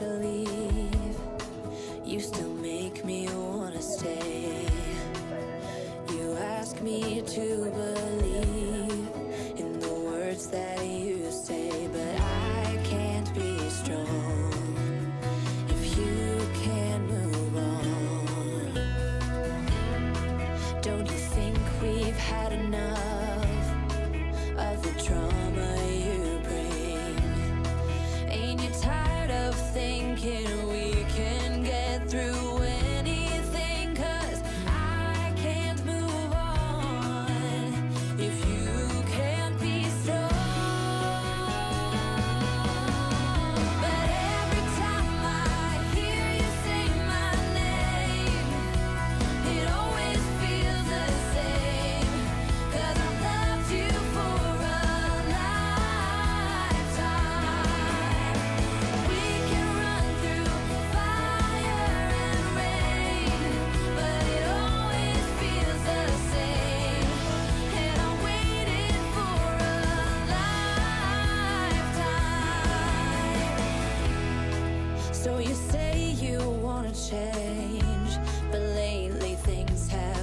To leave. You still make me wanna stay. You ask me to believe In the words that you say But I can't be strong. If you can't move on Don't you think we've had enough? you wanna change, but lately things have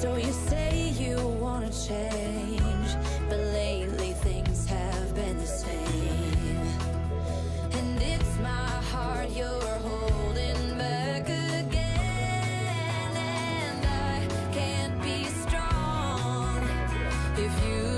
So you say you wanna change But lately things have been the same. And it's my heart you're holding back again And I can't be strong if you